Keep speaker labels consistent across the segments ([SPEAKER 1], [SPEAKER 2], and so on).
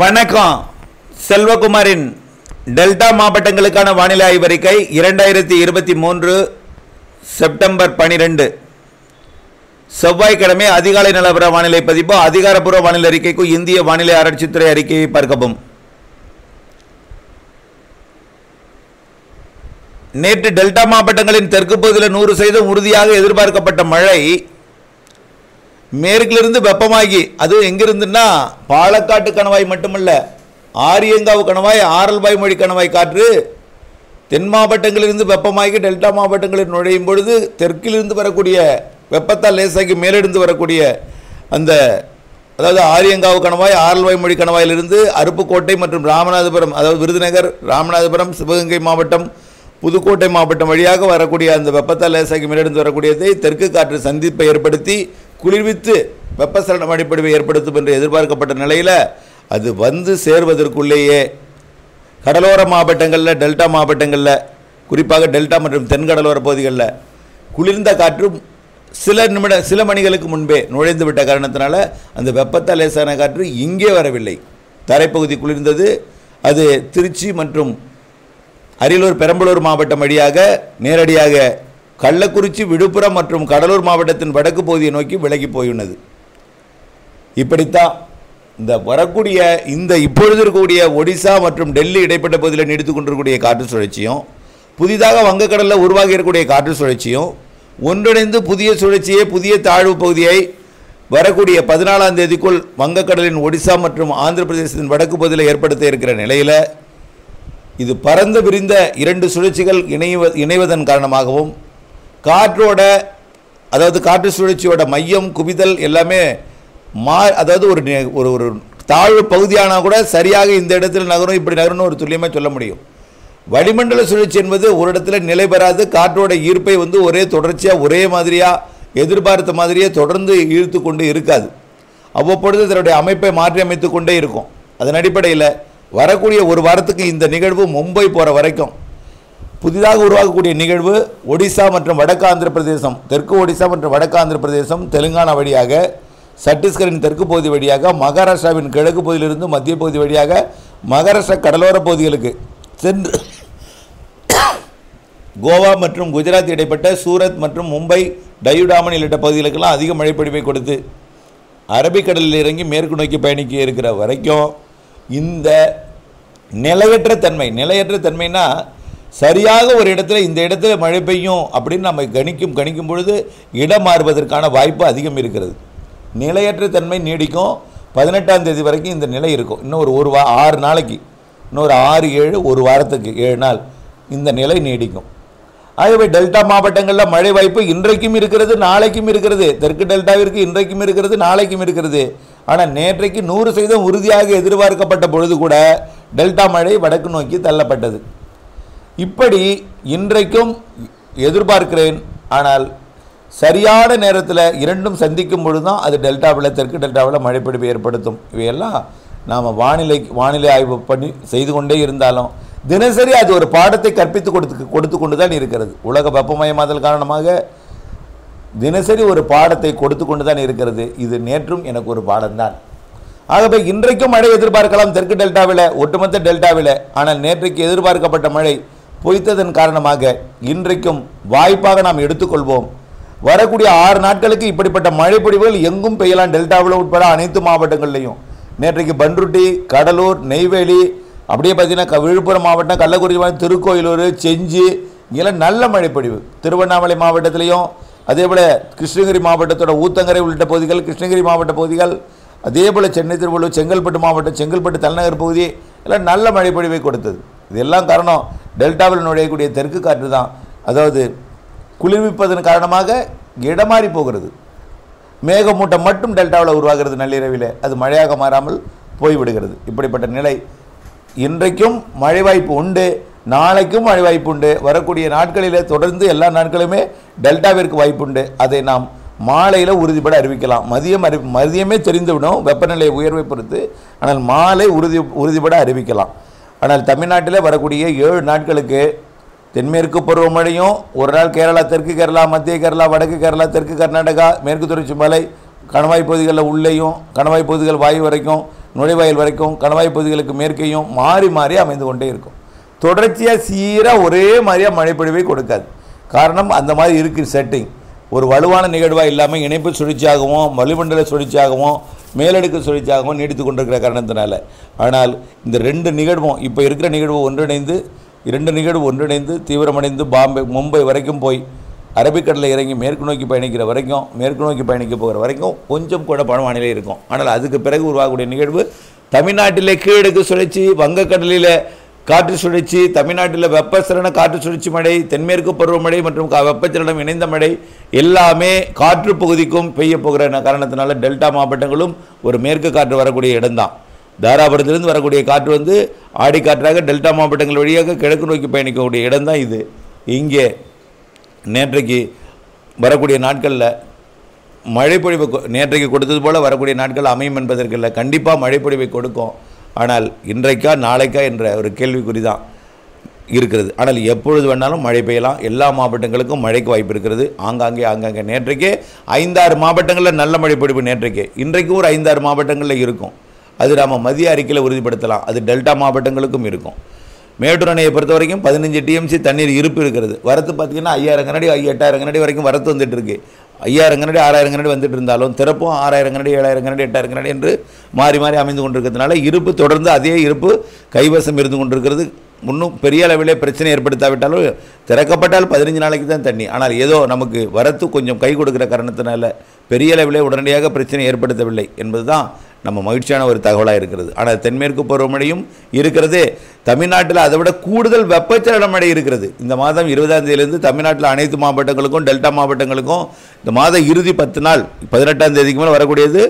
[SPEAKER 1] வணக்கம். செல்வகுமாரின் டெல்டா மாவட்டங்களுக்கான வானிலை ஆய்வறிக்கை இரண்டாயிரத்தி இருபத்தி மூன்று செப்டம்பர் பனிரெண்டு. செவ்வாய்க்கிழமை அதிகாலை நிலவர வானிலை பதிப்பு அதிகாரப்பூர்வ வானிலை அறிக்கைக்கு இந்திய வானிலை ஆராய்ச்சித்துறை அறிக்கையை பார்க்கவும். நேற்று டெல்டா மாவட்டங்களின் தெற்கு பகுதியில் நூறு சதவீதம் உறுதியாக எதிர்பார்க்கப்பட்ட மழை மேற்கிலிருந்து வெப்பமாகி அது எங்கிருந்துன்னா பாலக்காட்டு கணவாய் மட்டுமல்ல ஆரியங்காவு கணவாய் ஆரல்வாய் மொழி கணவாய் காற்று தென் மாவட்டங்களிலிருந்து வெப்பமாகி டெல்டா மாவட்டங்களில் நுழையும் பொழுது தெற்கிலிருந்து வரக்கூடிய வெப்பத்தால் லேசாகி மேலிருந்து வரக்கூடிய அந்த அதாவது ஆரியங்காவு கணவாய் ஆரல்வாய் மொழி கணவாயிலிருந்து அருப்புக்கோட்டை மற்றும் ராமநாதபுரம் அதாவது விருதுநகர் ராமநாதபுரம் சிவகங்கை மாவட்டம் புதுக்கோட்டை மாவட்டம் வழியாக வரக்கூடிய அந்த வெப்பத்தால் லேசாகி மேலிருந்து வரக்கூடியதை தெற்கு காற்று சந்திப்பை ஏற்படுத்தி குளிர்வித்து வெப்பசலன அடிப்படையை ஏற்படுத்தும் என்று எதிர்பார்க்கப்பட்ட நிலையில் அது வந்து சேர்வதற்குள்ளேயே கடலோர மாவட்டங்களில் டெல்டா மாவட்டங்களில் குறிப்பாக டெல்டா மற்றும் தென்கடலோர பகுதிகளில் குளிர்ந்த காற்று சில நிமிட சில மணிகளுக்கு முன்பே நுழைந்து விட்ட காரணத்தினால அந்த வெப்பத்த லேசான காற்று இங்கே வரவில்லை. தரைப்பகுதி குளிர்ந்தது. அது திருச்சி மற்றும் அரியலூர் பெரம்பலூர் மாவட்டம் வழியாக நேரடியாக கள்ளக்குறிச்சி விழுப்புரம் மற்றும் கடலூர் மாவட்டத்தின் வடக்கு பகுதியை நோக்கி விலகி போயுள்ளது. இப்படித்தான் இந்த வரக்கூடிய இந்த இப்பொழுது இருக்கக்கூடிய ஒடிசா மற்றும் டெல்லி இடைப்பட்ட பகுதியில் நீடித்து கொண்டிருக்கக்கூடிய காற்று சுழற்சியும் புதிதாக வங்கக்கடலில் உருவாகி இருக்கக்கூடிய காற்று சுழற்சியும் ஒன்றிணைந்து புதிய சுழற்சியை புதிய தாழ்வு பகுதியை வரக்கூடிய பதினாலாம் தேதிக்குள் வங்கக்கடலின் ஒடிசா மற்றும் ஆந்திர பிரதேசத்தின் வடக்கு பகுதியில் ஏற்படுத்த இருக்கிற நிலையில் இது பரந்து விரிந்த இரண்டு சுழற்சிகள் இணைவ இணைவதன் காரணமாகவும் காற்றோட அதாவது காற்று சுழற்சியோட மையம் குவிதல் எல்லாமே மா அதாவது ஒரு நெ- ஒரு ஒரு தாழ்வு பகுதியானால் கூட சரியாக இந்த இடத்துல நகரும் இப்படி நகரும்னு ஒரு துல்லியமாக சொல்ல முடியும். வளிமண்டல சுழற்சி என்பது ஒரு இடத்துல நிலை பெறாது காற்றோட ஈர்ப்பை வந்து ஒரே தொடர்ச்சியாக ஒரே மாதிரியாக எதிர்பார்த்த மாதிரியே தொடர்ந்து ஈர்த்து கொண்டு இருக்காது. அவ்வப்பொழுது இதனுடைய அமைப்பை மாற்றி அமைத்து கொண்டே இருக்கும். அதன் அடிப்படையில் வரக்கூடிய ஒரு வாரத்துக்கு இந்த நிகழ்வு மும்பை போகிற வரைக்கும். புதிதாக உருவாகக்கூடிய நிகழ்வு ஒடிசா மற்றும் வடக்கு ஆந்திர பிரதேசம் தெற்கு ஒடிசா மற்றும் வடக்கு ஆந்திர பிரதேசம் தெலுங்கானா வழியாக சத்தீஸ்கரின் தெற்கு பகுதி வழியாக மகாராஷ்டிராவின் கிழக்கு பகுதியிலிருந்து மத்திய பகுதி வழியாக மகாராஷ்டிரா கடலோர பகுதிகளுக்கு சென்று கோவா மற்றும் குஜராத் இடைப்பட்ட சூரத் மற்றும் மும்பை டயுடாமன் உள்ளிட்ட பகுதிகளுக்கெல்லாம் அதிக மழைப்பொழிவை கொடுத்து அரபிக்கடலில் இறங்கி மேற்கு நோக்கி பயணிக்க இருக்கிற வரைக்கும் இந்த நிலையற்ற தன்மை நிலையற்ற தன்மைனா சரியாக ஒரு இடத்துல இந்த இடத்துல மழை பெய்யும் அப்படின்னு நம்ம கணிக்கும் கணிக்கும் பொழுது இடம் மாறுவதற்கான வாய்ப்பு அதிகம் இருக்கிறது. நிலையற்ற தன்மை நீடிக்கும். பதினெட்டாம் தேதி வரைக்கும் இந்த நிலை இருக்கும். இன்னும் ஒரு ஒரு வா ஆறு நாளைக்கு இன்னொரு ஆறு ஏழு ஒரு வாரத்துக்கு ஏழு நாள் இந்த நிலை நீடிக்கும். ஆகவே டெல்டா மாவட்டங்களில் மழை வாய்ப்பு இன்றைக்கும் இருக்கிறது நாளைக்கும் இருக்கிறது. தெற்கு டெல்டாவிற்கு இன்றைக்கும் இருக்கிறது நாளைக்கும் இருக்கிறது. ஆனால் நேற்றைக்கு நூறு சதவீதம் உறுதியாக எதிர்பார்க்கப்பட்ட பொழுது கூட டெல்டா மழை வடக்கு நோக்கி தள்ளப்பட்டது. இப்படி இன்றைக்கும் எதிர்பார்க்கிறேன். ஆனால் சரியான நேரத்தில் இரண்டும் சந்திக்கும் பொழுது தான் அது டெல்டாவில் தெற்கு டெல்டாவில் மழைப்பிடிப்பு ஏற்படுத்தும். இவையெல்லாம் நாம் வானிலை வானிலை ஆய்வு பண்ணி செய்து கொண்டே இருந்தாலும் தினசரி அது ஒரு பாடத்தை கற்பித்து கொடுத்து கொடுத்து கொண்டு தான் இருக்கிறது. உலக வெப்பமயமாதல் காரணமாக தினசரி ஒரு பாடத்தை கொடுத்து கொண்டு தான் இருக்கிறது. இது நேற்றும் எனக்கு ஒரு பாடம்தான். ஆகவே இன்றைக்கும் மழை எதிர்பார்க்கலாம். தெற்கு டெல்டாவில் ஒட்டுமொத்த டெல்டாவில் ஆனால் நேற்றைக்கு எதிர்பார்க்கப்பட்ட மழை பொய்த்ததன் காரணமாக இன்றைக்கும் வாய்ப்பாக நாம் எடுத்துக்கொள்வோம். வரக்கூடிய ஆறு நாட்களுக்கு இப்படிப்பட்ட மழைப்பொழிவுகள் எங்கும் பெய்யலாம். டெல்டாவில் உட்பட அனைத்து மாவட்டங்கள்லையும். நேற்றைக்கு பன்ருட்டி கடலூர் நெய்வேலி அப்படியே பார்த்தீங்கன்னா க- விழுப்புரம் மாவட்டம் கள்ளக்குறிச்சி மாவட்டம் திருக்கோயிலூர் செஞ்சி இங்கெல்லாம் நல்ல மழைப்பொழிவு. திருவண்ணாமலை மாவட்டத்திலையும் அதே போல் கிருஷ்ணகிரி மாவட்டத்தோட ஊத்தங்கரை உள்ளிட்ட பகுதிகள் கிருஷ்ணகிரி மாவட்ட பகுதிகள் அதே போல் சென்னை திருவள்ளூர் செங்கல்பட்டு மாவட்டம் செங்கல்பட்டு தலைநகர் பகுதி எல்லாம் நல்ல மழைப்பொழிவை கொடுத்தது. இதெல்லாம் காரணம் டெல்டாவில் நுழையக்கூடிய தெற்கு காற்று தான். அதாவது குளிர்விப்பதன் காரணமாக இடமாறி போகிறது. மேகமூட்டம் மட்டும் டெல்டாவில் உருவாகிறது நள்ளிரவில். அது மழையாக மாறாமல் போய்விடுகிறது. இப்படிப்பட்ட நிலை இன்றைக்கும் மழை வாய்ப்பு உண்டு. நாளைக்கும் மழை வாய்ப்பு உண்டு. வரக்கூடிய நாட்களில் தொடர்ந்து எல்லா நாட்களுமே டெல்டாவிற்கு வாய்ப்பு உண்டு. அதை நாம் மாலையில் உறுதிப்பட அறிவிக்கலாம். மதியம் அறி மதியமே தெரிந்துவிடும். வெப்பநிலை உயர்வை பொறுத்து. ஆனால் மாலை உறுதி உறுதிப்பட அறிவிக்கலாம். ஆனால் தமிழ்நாட்டில் வரக்கூடிய ஏழு நாட்களுக்கு தென்மேற்கு பருவமழையும் ஒரு நாள் கேரளா தெற்கு கேரளா மத்திய கேரளா வடக்கு கேரளா தெற்கு கர்நாடகா மேற்கு தொடர்ச்சி மலை கணவாய் பகுதிகளில் உள்ளேயும் கணவாய் பகுதிகள் வாயு வரைக்கும் நுழைவாயில் வரைக்கும் கணவாய் பகுதிகளுக்கு மேற்கையும் மாறி மாறி அமைந்து கொண்டே இருக்கும். தொடர்ச்சியாக சீராக ஒரே மாதிரியாக மழைப்பொழிவை கொடுக்காது. காரணம் அந்த மாதிரி இருக்குது செட்டிங் ஒரு வலுவான நிகழ்வாக இல்லாமல் இணைப்பு சுழற்சியாகவும் வளிமண்டல சுழற்சியாகவும் மேலடுக்கு சுழற்சியாகவும் நீடித்து கொண்டிருக்கிற காரணத்தினால. ஆனால் இந்த ரெண்டு நிகழ்வும் இப்போ இருக்கிற நிகழ்வு ஒன்றிணைந்து இரண்டு நிகழ்வு ஒன்றிணைந்து தீவிரமடைந்து பாம்பே மும்பை வரைக்கும் போய் அரபிக்கடலில் இறங்கி மேற்கு நோக்கி பயணிக்கிற வரைக்கும் மேற்கு நோக்கி பயணிக்க போகிற வரைக்கும் கொஞ்சம் கூட பணவானிலே இருக்கும். ஆனால் அதுக்கு பிறகு உருவாகக்கூடிய நிகழ்வு தமிழ்நாட்டிலே கீழடுக்கு சுழற்சி வங்கக்கடலில் காற்று சுழற்சி தமிழ்நாட்டில் வெப்பசலன காற்று சுழற்சி மழை தென்மேற்கு பருவமழை மற்றும் கா- வெப்பச்சலனம் இணைந்த மழை எல்லாமே காற்று பகுதிக்கும் பெய்ய போகிற காரணத்தினால டெல்டா மாவட்டங்களும் ஒரு மேற்கு காற்று வரக்கூடிய இடம்தான். தாராபுரத்திலிருந்து வரக்கூடிய காற்று வந்து ஆடி காற்றாக டெல்டா மாவட்டங்கள் வழியாக கிழக்கு நோக்கி பயணிக்கக்கூடிய இடம்தான் இது. இங்கே நேற்றைக்கு வரக்கூடிய நாட்களில் மழைப்பொழிவு கொ- நேற்றைக்கு கொடுத்தது போல் வரக்கூடிய நாட்கள் அமையும் என்பதற்கில்லை கண்டிப்பாக மழைப்பொழிவை கொடுக்கும். ஆனால் இன்றைக்கா நாளைக்கா என்ற ஒரு கேள்விக்குறி தான் இருக்கிறது. ஆனால் எப்பொழுது வேணாலும் மழை பெய்யலாம். எல்லா மாவட்டங்களுக்கும் மழைக்கு வாய்ப்பு இருக்கிறது. ஆங்காங்கே ஆங்காங்கே நேற்றைக்கே ஐந்தாறு மாவட்டங்களில் நல்ல மழைப்பொழிவு நேற்றைக்கே. இன்றைக்கும் ஒரு ஐந்தாறு மாவட்டங்களில் இருக்கும். அது நாம் மதிய அறிக்கையில் உறுதிப்படுத்தலாம். அது டெல்டா மாவட்டங்களுக்கும் இருக்கும். மேட்டூர் அணையை பொறுத்த வரைக்கும் பதினஞ்சு டிஎம்சி தண்ணீர் இருப்பு இருக்கிறது. வரத்து பார்த்தீங்கன்னா ஐயாயிரம் கனடி எட்டாயிரம் கனடி வரைக்கும் வரத்து வந்துட்டு இருக்குது ஐயாயிரம் கனடி ஆறாயிரம் கனடி வந்துட்டு இருந்தாலும் திறப்பும் ஆறாயிரம் கனடி ஏழாயிரம் கனடி எட்டாயிரம் கனடி என்று மாறி மாறி அமைந்து கொண்டிருக்கிறதுனால இருப்பு தொடர்ந்து அதே இருப்பு கைவசம் இருந்து கொண்டிருக்கிறது. இன்னும் பெரிய அளவிலே பிரச்சனை ஏற்படுத்தாவிட்டாலும் திறக்கப்பட்டால் பதினஞ்சு நாளைக்கு தான் தண்ணி. ஆனால் ஏதோ நமக்கு வரத்து கொஞ்சம் கை கொடுக்கிற காரணத்தினால பெரிய அளவிலே உடனடியாக பிரச்சனை ஏற்படுத்தவில்லை என்பதுதான் நம்ம மகிழ்ச்சியான ஒரு தகவலாக இருக்கிறது. ஆனால் தென்மேற்கு பருவமழையும் இருக்கிறது. தமிழ்நாட்டில் அதை விட கூடுதல் வெப்பச்சலன மழை இருக்கிறது. இந்த மாதம் இருபதாம் தேதியிலேருந்து தமிழ்நாட்டில் அனைத்து மாவட்டங்களுக்கும் டெல்டா மாவட்டங்களுக்கும் இந்த மாத இறுதி பத்து நாள் பதினெட்டாம் தேதிக்கு மேலே வரக்கூடியது.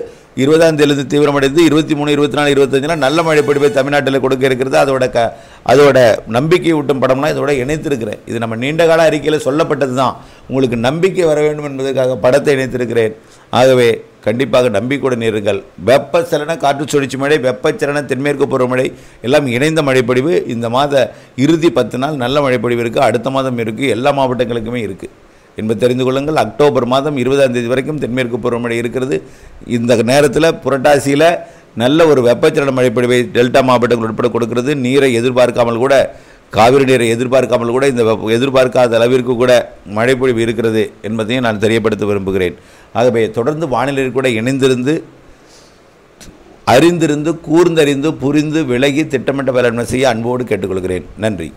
[SPEAKER 1] இருபதாம் தேதியிலிருந்து தீவிரமடைந்து இருபத்தி மூணு இருபத்தி நாலு இருபத்தஞ்சுனா நல்ல மழை பொழிவை தமிழ்நாட்டில் கொடுக்க இருக்கிறது. அதோட க அதோட நம்பிக்கை ஊட்டும் படம்னா இதோட இணைத்திருக்கிறேன். இது நம்ம நீண்டகால அறிக்கையில் சொல்லப்பட்டது தான் உங்களுக்கு நம்பிக்கை வர வேண்டும் என்பதற்காக படத்தை இணைத்திருக்கிறேன். ஆகவே கண்டிப்பாக நம்பிக்கையுடன் இருங்கள் வெப்பச்சலன காற்று சுழற்சி மழை வெப்பச்சலன தென்மேற்கு பருவமழை எல்லாம் இணைந்த மழைப்பொழிவு. இந்த மாத இறுதி பத்து நாள் நல்ல மழைப்பொழிவு இருக்குது அடுத்த மாதம் இருக்குது எல்லா மாவட்டங்களுக்குமே இருக்குது என்பது தெரிந்து கொள்ளுங்கள். அக்டோபர் மாதம் இருபதாம் தேதி வரைக்கும் தென்மேற்கு பருவமழை இருக்கிறது. இந்த நேரத்தில் புரட்டாசியில் நல்ல ஒரு வெப்பச்சலன மழைப்பொழிவை டெல்டா மாவட்டங்கள் உட்பட கொடுக்கிறது. நீரை எதிர்பார்க்காமல் கூட காவிரி நீரை எதிர்பார்க்காமல் கூட இந்த எதிர்பார்க்காத அளவிற்கு கூட மழைப்பொழிவு இருக்கிறது என்பதையும் நான் தெரியப்படுத்த விரும்புகிறேன். ஆகவே தொடர்ந்து வானிலையில் கூட இணைந்திருந்து அறிந்திருந்து கூர்ந்தறிந்து புரிந்து விலகி திட்டமிட்ட பலன்மை செய்ய அன்போடு கேட்டுக்கொள்கிறேன். நன்றி.